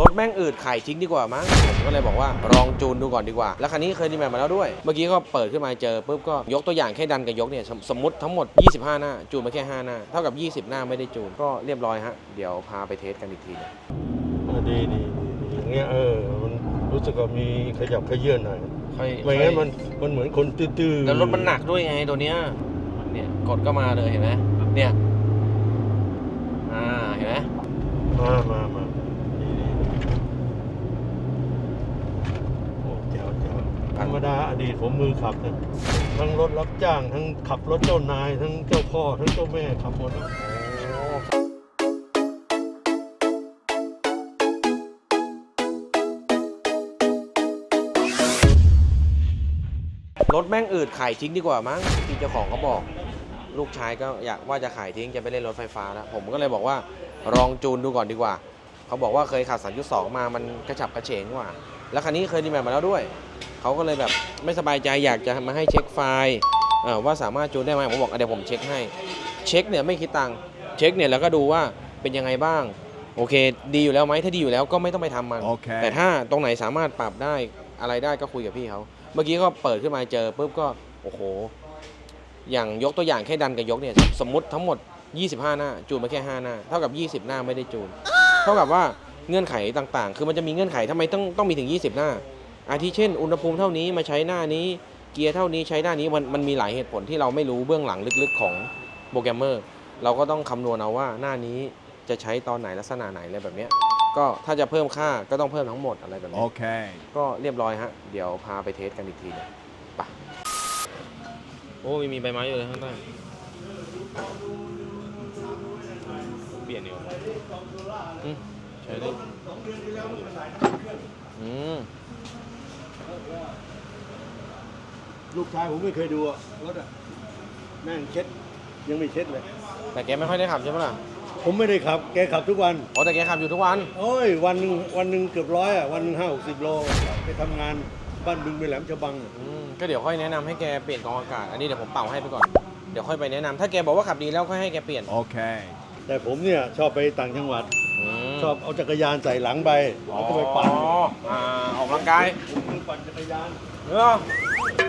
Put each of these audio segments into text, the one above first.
รถแม่งอืดไข่ทิ้งดีกว่ามั้งผมก็เลยบอกว่าลองจูนดูก่อนดีกว่า แล้วคันนี้เคยดีแมทมาแล้วด้วย เมื่อกี้ก็เปิดขึ้นมาเจอปุ๊บก็ยกตัวอย่างแค่ดันกับยกเนี่ยสมสมมติทั้งหมด 25 หน้า จูนมาแค่ 5 หน้า เท่ากับ 20 หน้าไม่ได้จูนก็เรียบร้อยฮะเดี๋ยวพาไปเทสกันอีกทีหนึงเออดีดีดีดีอย่างเงี้ยเออมันรู้สึกว่ามีขยับขยื่นหน่อยค่อยไม่งั้นมันมันเหมือนคนตื้อๆแล้วรถมันหนักด้วยไงตัวเนี้ยเนี่ยกดก็มาเลยเห็นไหมเนี่ยอ่าเห็นไหมมามามาดีดีโอ้เจ๋วเจ๋วธ รรมดาอดีตผมมือขับนะทั้งรถรับจ้าง ทั้งขับรถเจ้านาย ทั้งเจ้าพ่อ ทั้งเจ้าแม่ขับหมดรถแม่งอืดขายทิ้งดีกว่ามั้งที่เจ้าของเขาบอก ลูกชายก็อยากว่าจะขายทิ้งจะไปเล่นรถไฟฟ้าแล้วผมก็เลยบอกว่าลองจูนดูก่อนดีกว่า เขาบอกว่าเคยขับ3.2 มามันกระฉับกระเฉงกว่า แล้วคันนี้เคย D-Max มาแล้วด้วย เขาก็เลยแบบไม่สบายใจอยากจะมาให้เช็คไฟล์เอ่อว่าสามารถจูนได้ไหมผมบอกอะเดี๋ยวผมเช็คให้เช็คเนี่ยไม่คิดตังค์เช็คเนี่ยแล้วก็ดูว่าเป็นยังไงบ้างโอเค ดีอยู่แล้วไหมถ้าดีอยู่แล้วก็ไม่ต้องไปทำมันโอเคแต่ถ้าตรงไหนสามารถปรับได้อะไรได้ก็คุยกับพี่เขาเมื่อกี้ก็เปิดขึ้นมาเจอปุ๊บก็โอ้โห อย่างยกตัวอย่างแค่ดันกับยกเนี่ยสมมติทั้งหมด 25 หน้า จูนมาแค่ 5 หน้า เท่ากับ 20 หน้าไม่ได้จูน เท่ากับว่าเงื่อนไขต่างๆ คือมันจะมีเงื่อนไขทำไมต้องต้องมีถึง 20 หน้า อาทิเช่น อุณหภูมิเท่านี้มาใช้หน้านี้ เกียร์เท่านี้ใช้หน้านี้มันมันมีหลายเหตุผลที่เราไม่รู้เบื้องหลังลึกๆของโปรแกรมเมอร์เราก็ต้องคำนวณเอาว่าหน้านี้จะใช้ตอนไหนลักษณะไหนอะไรแบบเนี้ยก็ถ้าจะเพิ่มค่าก็ต้องเพิ่มทั้งหมดอะไรแบบนี้ Okay. ก็เรียบร้อยฮะ เดี๋ยวพาไปเทสกันอีกทีหนึงไปโอ้ยมีใบไม้อยู่เลยข้างใต้เปลี่ยนดีกว่าอืมใช้ได้อืม ลูกชายผมไม่เคยดูอะรถอะแม่งเช็ด ยังไม่เช็ดเลย แต่แกไม่ค่อยได้ขับใช่ไหมล่ะผมไม่ได้ขับ แกขับทุกวันอ๋อแต่แกขับอยู่ทุกวัน โอ้ย วันหนึ่งวันหนึ่งเกือบร้อยอะวันหนึ่งห้าหกสิบโล ไปทำงานบ้านบึงไปแหลมฉบังอะอืมก็เดี๋ยวค่อยแนะนำให้แกเปลี่ยนกรองอากาศ อันนี้เดี๋ยวผมเป่าให้ไปก่อน เดี๋ยวค่อยไปแนะนำถ้าแกบอกว่าขับดีแล้วค่อยให้แกเปลี่ยน Okay. แต่ผมเนี่ยชอบไปต่างจังหวัดมชอบเอาจักรยานใส่หลังไปแล้วก็ไปปั่น อ๋ออ่าออกกำลังกายผมมือปั่นจั กรยานเออ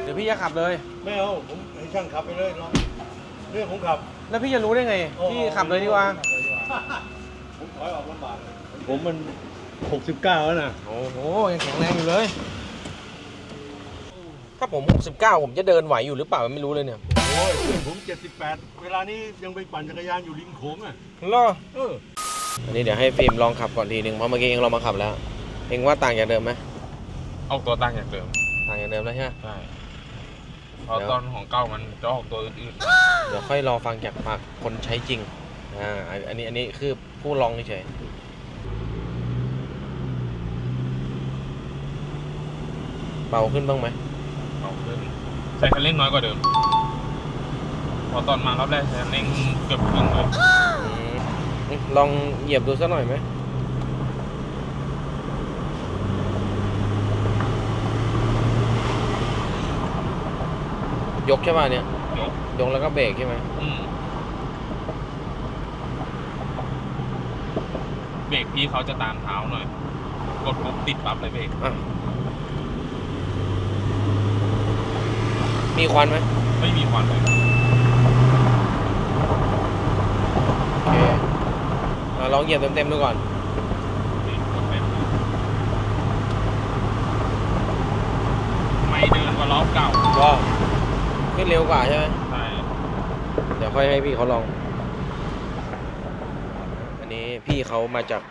เดี๋ยวพี่จะขับเลย ไม่เอาผมให้ช่างขับไปเลยเนาะเรื่องผมขับแล้วพี่จะรู้ได้ไง พี่ขับเลยดีกว่า ผมถอยออกลำบากผมมัน 69 แล้วนะโอ้โหยังแข็งแรงอยู่เลย ถ้าผม 69 ผมจะเดินไหวอยู่หรือเปล่าไม่รู้เลยเนี่ยโอ้ยเพื่อนผม 78 เวลานี้ยังไปปั่นจักรยานอยู่ริมโขงอะเหรอเอออันนี้เดี๋ยวให้ฟิล์มลองขับก่อนทีหนึ่งเพราะเมื่อกี้เองเรามาขับแล้ว เองว่าต่างจากเดิมไหม ออกตัวตั้งอย่างเดิมต่างจากเดิมแล้วใช่ไหมใช่เพราะเดี๋ยวตอนของเก่ามันจะออกตัวอื่นเดี๋ยวค่อยรอฟังจากปากคนใช้จริงอ่าอันนี้อันนี้คือผู้ลองเฉยเบาขึ้นบ้างไหมๆเอาขึ้นใช้คันเร่งน้อยกว่าเดิม พอตอนมารอบแรกใช้คันเร่งเกือบครึ่งเลยอืมลองเหยียบดูสักหน่อยไหม ยกใช่ป่ะเนี่ย ยก ยกแล้วก็เบรกใช่ไหมอืมเบรกพี่เขาจะตามเท้าหน่อย กดปุ๊บติดปั๊บเลยเบรก อะ มีควันไหมไม่มีควันเลยโอเคอะลองเหยียบเต็มๆดูก่อนนี่กดเต็มไม่เดินกว่ารอบเก่าก็ ขึ้นเร็วกว่าใช่ไหมใช่เดี๋ยวค่อยให้พี่เขาลอง อันนี้พี่เขามาจาก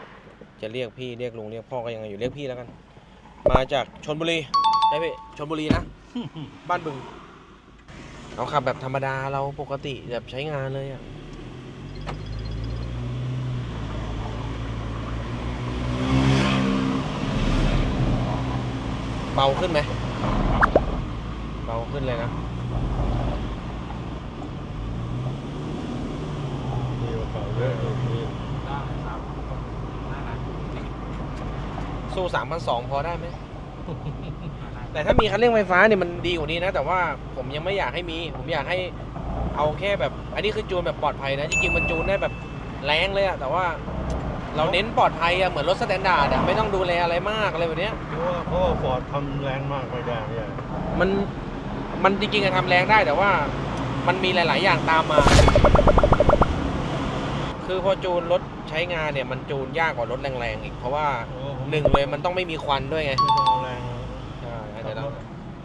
จะเรียกพี่เรียกลุงเรียกพ่อก็ยังไงอยู่เรียกพี่แล้วกัน มาจากชนบุรีใช่พี่ชนบุรีนะ บ้านบึงเราขับแบบธรรมดาเราปกติแบบใช้งานเลยอะเบาขึ้นไหมเบาขึ้นเลยนะ นี่ว่าเก่าเยอะเลยนี่ ได้ครับน่ารัก สู้สามพันสองพอได้ไหม แต่ถ้ามีคันเร่งไฟฟ้าเนี่ยมันดีกว่านี้นะ แต่ว่าผมยังไม่อยากให้มี ผมอยากให้เอาแค่แบบ อันนี้คือจูนแบบปลอดภัยนะ จริงๆมันจูนได้แบบแรงเลยอะแต่ว่าเราเน้นปลอดภัยอะเหมือนรถ standard อะไม่ต้องดูแลอะไรมากอะไรแบบเนี้ย เพราะว่าเพราะว่าฟอร์ดทำแรงมากไม่ได้เนี่ยมันมันจริงๆอะทำแรงได้แต่ว่ามันมีหลาย ๆ อย่างตามมา คือพอจูนรถใช้งานเนี่ยมันจูนยากกว่ารถแรงๆอีกเพราะว่า โอ้ผม หนึ่งเลยมันต้องไม่มีควันด้วยไงไม่ต้องเอาแรงใช่เดี๋ยวเรา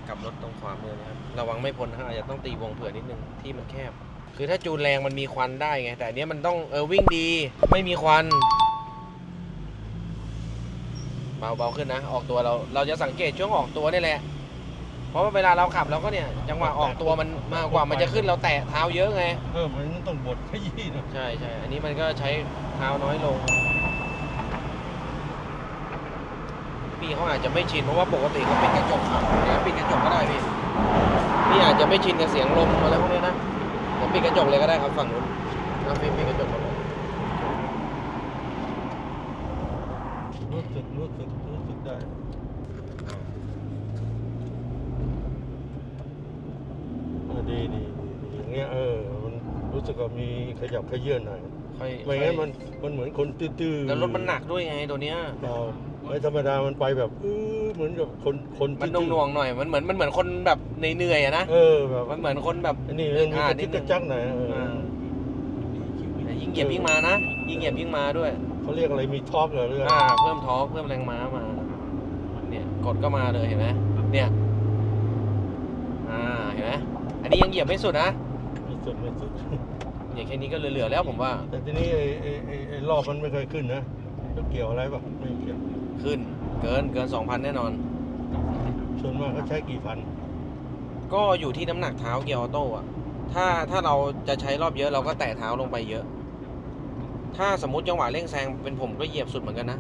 กลับรถตรงขวามือนะครับระวังไม่พ้นนะอาจจะต้องตีวงเผื่อนิดนึงที่มันแคบ คือถ้าจูนแรงมันมีควันได้ไง แต่อันเนี้ยมันต้องเออวิ่งดี ไม่มีควันเบาเบาขึ้นนะ ออกตัวเราเราจะสังเกตช่วงออกตัวนี่แหละ เพราะว่าเวลาเราขับเราก็เนี่ยจังหวะออกตัวมันมากกว่ามันจะขึ้นเราแตะเท้าเยอะไงเออมันต้องบดขยี้นะใช่ใช่อันนี้มันก็ใช้เท้าน้อยลง พี่เขาอาจจะไม่ชินเพราะว่าปกติเขาปิดกระจกขับเนี่ยปิดกระจกก็ได้พี่พี่อาจจะไม่ชินกับเสียงลมอะไรพวกนี้นะเดี๋ยวปิดกระจกเลยก็ได้ครับฝั่งนู้นเอาพี่ปิดกระจกก่อนเลยรู้สึกรู้สึกรู้สึกได้เออดีดีดีอย่างเงี้ยเออมันรู้สึกว่ามีขยับขยื่นหน่อยค่อยไม่งั้นมันมันเหมือนคนตื้อๆแล้วรถมันหนักด้วยไงตัวเนี้ยเรา ไม่ธรรมดามันไปแบบอื้อเหมือนกับคนคนมันตื้อๆหน่วงๆหน่อยมันเหมือนมันเหมือนคนแบบเหนื่อยๆอะนะเออแบบมันเหมือนคนแบบอันนี้มันมีอ่ากระนิจิดกนึกงระจักหน่อยเอออ่ายิ่งเหยียบยิ่งมานะยิ่งเหยียบยิ่งมาด้วยเขาเรียกอะไรมีทอร์กเหรอเรื่องอ่าเพิ่มทอร์กเพิ่มแรงม้ามา เนี่ยกดก็มาเลยเห็นไหมเนี่ยอ่าเห็นไหมอันนี้ยังเหยียบไม่สุดนะไม่สุดไม่สุดเหยียบแค่นี้ก็เหลือๆแล้วผมว่า แต่ทีนี้ไอ้ไอ้ไอ้ไอ้รอบมันไม่เคยขึ้นนะจะเกี่ยวอะไรปะไม่เกี่ยว ขึ้น เกินเกิน2,000แน่นอน ส่วนมากเขาใช้กี่พัน ก็อยู่ที่น้ำหนักเท้าเกียร์ออโต้อะถ้าถ้าเราจะใช้รอบเยอะเราก็แตะเท้าลงไปเยอะ ถ้าสมมติจังหวะเร่งแซงเป็นผมก็เหยียบสุดเหมือนกันนะ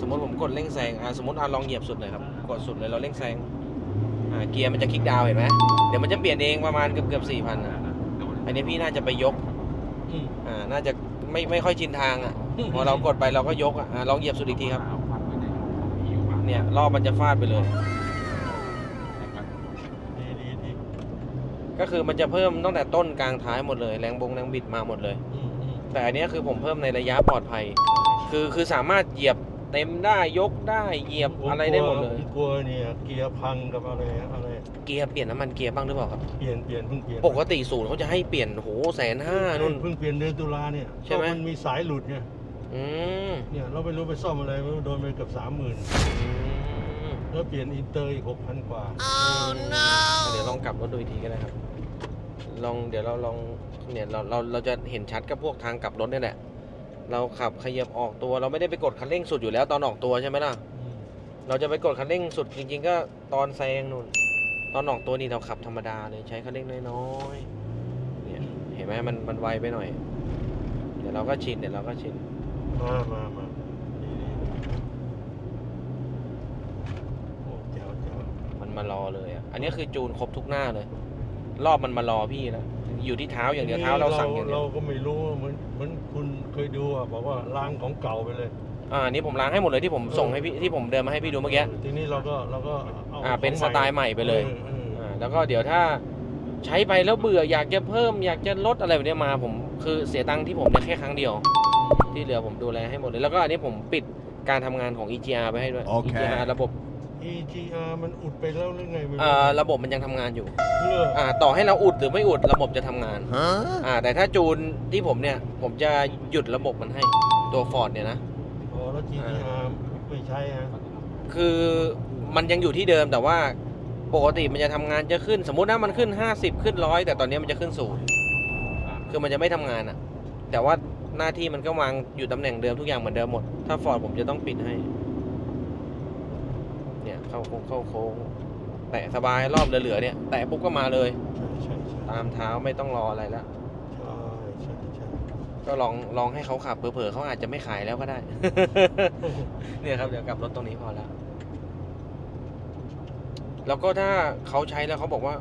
สมมติผมกดเร่งแซงอ่าสมมติอ่าลองเหยียบสุดเลยครับ กดสุดเลยเราเร่งแซงอ่าเกียร์มันจะคลิกดาวน์เห็นไหมเดี๋ยวมันจะเปลี่ยนเองประมาณเกือบเกือบสี่พันอะอันนี้พี่น่าจะไปยก อืม อ่า น่าจะไม่ไม่ค่อยชินทางอะ พอเรากดไปเราก็ยกอะอ่าลองเหยียบสุดอีกทีครับ เนี่ยรอบมันจะฟาดไปเลย ดีดีดีก็คือมันจะเพิ่มตั้งแต่ต้นกลางท้ายหมดเลยแรงบงแรงบิดมาหมดเลย อืมอืมแต่อันเนี้ยคือผมเพิ่มในระยะปลอดภัย คือคือสามารถเหยียบเต็มได้ยกได้เหยียบอะไรได้หมดเลยผกลัวเนี่ยเกียร์พังกับอะไรอะไรเกียร์เปลี่ยนน้ำมันเกียร์บ้างหรือเปล่าครับ เปลี่ยนเปลี่ยนเพิ่งเปลี่ยนปกติศูนย์เขาจะให้เปลี่ยนโหแสนห้านู่น เพิ่งเปลี่ยนเดือนตุลาเนี่ยใช่ไหม ก็มันมีสายหลุดเนี่ย อืมเนี่ยเราไม่รู้ไปซ่อมอะไรไม่รู้โดนไปเกือบสามหมื่นอืมแล้วเปลี่ยนอินเตอร์อีกหกพันกว่าเดี๋ยวลองกลับรถดูอีกทีก็ได้ครับ ลองเดี๋ยวเราลองเนี่ยเราเราเราจะเห็นชัดกับพวกทางกลับรถนี่แหละ เราขับขยับออกตัวเราไม่ได้ไปกดคันเร่งสุดอยู่แล้วตอนออกตัวใช่ไหมล่ะ เราจะไปกดคันเร่งสุดจริง ๆ ก็ตอนแซงนู่น ตอนออกตัวนี่เราขับธรรมดาเลยใช้คันเร่งน้อยๆ เนี่ยเห็นไหมมันมันไวไปหน่อย เดี๋ยวเราก็ชินเดี๋ยวเราก็ชิน มามามาดีดีโอ้เจ๋วเจ๋วมันมารอเลยอะ อันนี้คือจูนครบทุกหน้าเลย รอบมันมารอพี่แล้วอยู่ที่เท้าอย่างเดียวเท้าเราสั่งอย่างเดียวเราก็ไม่รู้เหมือนเหมือนคุณเคยดูอะบอกว่าล้างของเก่าไปเลย อ่าอันนี้ผมล้างให้หมดเลยที่ผมส่งให้พี่ที่ผมเดินมาให้พี่ดูเมื่อกี้ ทีนี้เราก็เราก็เอาอ่าเป็นของสไตล์ใหม่ไปเลย อออออ่าแล้วก็เดี๋ยวถ้าใช้ไปแล้วเบื่ออยากจะเพิ่มอยากจะลดอะไรแบบเนี้ยมาผมคือเสียตังค์ที่ผมเนี่ยแค่ครั้งเดียว ที่เหลือผมดูแลให้หมดเลย แล้วก็อันนี้ผมปิดการทำงานของ EGR ไปให้ด้วย โอเค EGR ระบบ EGR มันอุดไปแล้วหรือไงไม่รู้อ่าระบบมันยังทำงานอยู่เพื่ออ่าต่อให้เราอุดหรือไม่อุดระบบจะทำงาน Huh? อ่า แต่ถ้าจูนที่ผมเนี่ย ผมจะหยุดระบบมันให้ตัวฟอร์ดเนี่ยนะพอแล้ว GTR ไม่ใช่ฮะคือมันยังอยู่ที่เดิมแต่ว่าปกติมันจะทำงานจะขึ้น สมมุตินะมันขึ้น 50 ขึ้นร้อยแต่ตอนนี้มันจะขึ้นศูนย์คือมันจะไม่ทำงานอะแต่ว่า หน้าที่มันก็วางอยู่ตำแหน่งเดิมทุกอย่างเหมือนเดิมหมด ถ้าฟอร์ดผมจะต้องปิดให้ เนี่ยเข้าโค้งเข้าโค้งแตะสบายรอบเหลือๆเนี่ย แตะปุ๊บก็มาเลย ใช่ใช่ใช่ตามเท้าไม่ต้องรออะไรแล้ว ใช่ใช่ใช่ก็ลองลองให้เขาขับเผลอๆเขาอาจจะไม่ขายแล้วก็ได้ เนี่ยครับเดี๋ยวกลับรถตรงนี้พอแล้ว แล้วก็ถ้าเขาใช้แล้วเขาบอกว่า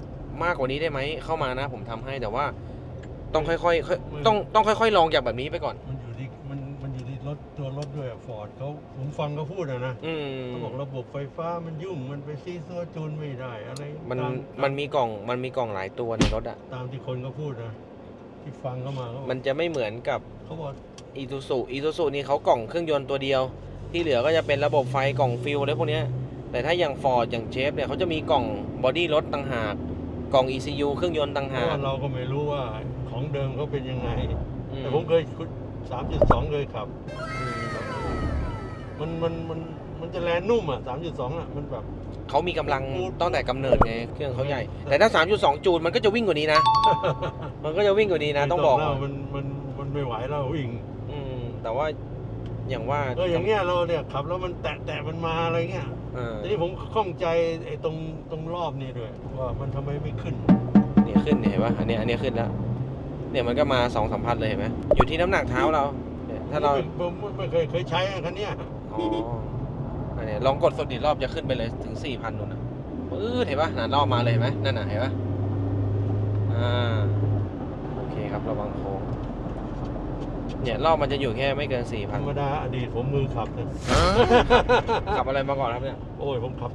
มากกว่านี้ได้ไหมเข้ามานะ ผมทำให้แต่ว่า ต้องค่อยๆค่อยต้องต้องค่อย ๆ ลองจากแบบนี้ไปก่อน มันอยู่ที่มันมันอยู่ที่รถตัวรถด้วยฟอร์ดเขาผมฟังเขาพูดอะนะอืมเขาบอกระบบไฟฟ้ามันยุ่งมันไปซีซัวจูนไม่ได้อะไรมันตามันมีกล่องมันมีกล่องหลายตัวในรถอะ ตามที่คนเขาพูดนะที่ฟังเขามาเขาบอกมันจะไม่เหมือนกับเขาบอกอีซูซูอีซูซูนี่เขากล่องเครื่องยนต์ตัวเดียว ที่เหลือก็จะเป็นระบบไฟกล่องฟิลอะไรพวกเนี้ยแต่ถ้าอย่างฟอร์ดอย่างเชฟเนี่ยเขาจะมีกล่องบอดี้รถต่างหาก กล่อง ECU เครื่องยนต์ต่างเพหาราะกว่าเราก็ไม่รู้ว่าของเดิมเขาเป็นยังไง อืมแต่ผมเคยสามจุดสองเคยขับ มันมันมันมันจะแลนุ่มอะสามจุดสองอะ มันแบบ เขามีกำลังตั้งแต่กำเนิดไงเครื่องเขาใหญ่ แต่ถ้า 3.2 จูนมันก็จะวิ่งกว่านี้นะ มันก็จะวิ่งกว่านี้นะ ต้องบอกแล้วมันมันมันไม่ไหวแล้ววิ่ง อืมแต่ว่า อย่างว่าเอออย่างเงี้ยเราเนี่ยขับแล้วมันแตะแตะมันมาอะไรเงี้ยเออทีนี้ผมข้องใจไอ้ตรงตรงรอบนี่ด้วยว่ามันทำไมไม่ขึ้นเนี่ยขึ้นเนี่ยเห็นปะอันเนี้ยอันเนี้ยขึ้นแล้วเนี่ยมันก็มาสองสามพันเลยเห็นไหมอยู่ที่น้ำหนักเท้าเราเนี่ยถ้าเราผมผมไม่เคยเคยใช้คันเนี้ยอ๋ออันเนี้ยลองกดสดดิรอบจะขึ้นไปเลยถึงสี่พันนู่นนะปื๊ดเห็นปะนั่นรอบมาเลยเห็นไหมนั่นน่ะเห็นปะอ่าโอเคครับระวังโค้ง เนี่ยรอบมันจะอยู่แค่ไม่เกินสี่ธพัรนรมดาอดีตผมมือขับนะขับอะไรมาก่อนครับเนี่ยโอ้ยผมขับ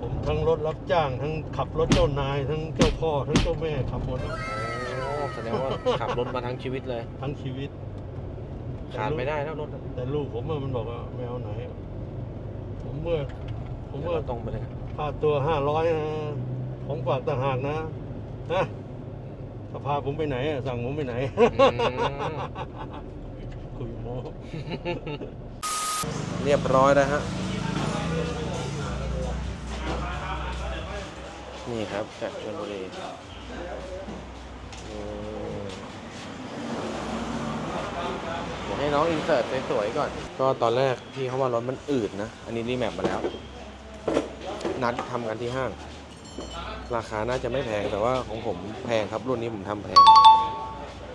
ผมทั้งรถรับจ้างทั้งขับรถเจ้านาย ทั้งเจ้าพ่อ ทั้งเจ้าแม่ขับหมดแล้วโอ้แสดงว่าขับรถมาทั้งชีวิตเลย ทั้งชีวิต ขาดไม่ได้แล้วรถอะแต่ลูกผมอะมันบอกว่าแมวไหน ผมเมื่อ ผมเมื่อตรงไปเลยค่าตัวห้าร้อยนะของฝากต่างหากนะนะ ถ้าพาผมไปไหนอะสั่งผมไปไหน คุยโม้เรียบร้อยแล้วฮะ นี่ครับจากชลบุรีอืมเดี๋ยวให้น้องอินเสิร์ตสวยๆก่อน ก็ตอนแรกพี่เขาว่ารถมันอืดนะ อันนี้รีแมปมาแล้ว นัดทำกันที่ห้าง ราคาน่าจะไม่แพงแต่ว่าของผมแพงครับรุ่นนี้ผมทำแพง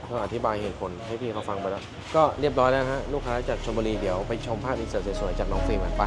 ก็อธิบายเหตุผลให้พี่เขาฟังไปแล้ว ก็เรียบร้อยแล้วฮะลูกค้าจากชลบุรีเดี๋ยวไปชมภาพอินเสิร์ตสวยๆจากน้องฟิล์มกันไป